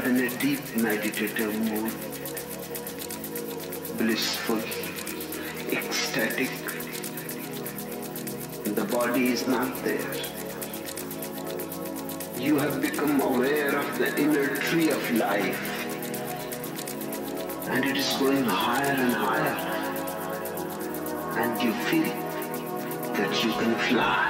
are in a deep meditative mood, blissful, ecstatic. The body is not there. You have become aware of the inner tree of life and it is going higher and higher and you feel that you can fly.